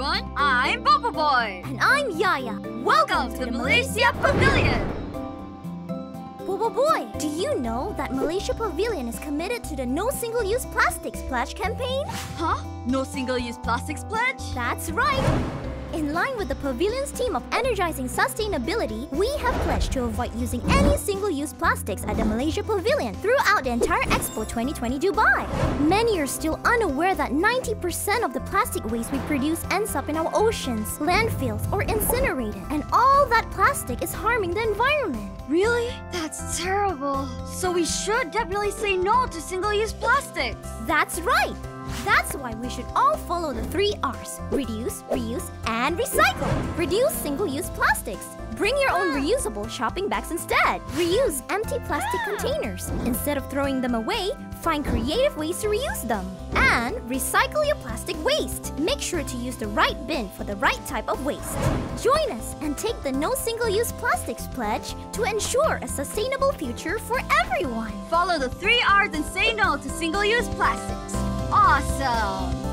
I'm BoBoiBoy. And I'm Yaya. Welcome to the Malaysia Pavilion. BoBoiBoy, do you know that Malaysia Pavilion is committed to the No Single-Use Plastics Pledge campaign? Huh? No single-use plastics pledge? That's right. In line with the pavilion's theme of energizing sustainability, we have pledged to avoid using any single-use plastics at the Malaysia Pavilion throughout the entire Expo 2020 Dubai. Many are still unaware that 90% of the plastic waste we produce ends up in our oceans, landfills, or incinerated. And all that plastic is harming the environment. Really? That's terrible. So we should definitely say no to single-use plastics. That's right! That's why we should all follow the three R's reduce, reuse, and recycle. Reduce single use plastics. Bring your own ah. reusable shopping bags instead. Reuse empty plastic ah. containers. Instead of throwing them away, find creative ways to reuse them. And recycle your plastic waste. Make sure to use the right bin for the right type of waste. Join us and take the No Single Use Plastics pledge to ensure a sustainable future for everyone. Follow the three R's and say no to single-use plastics. Awesome!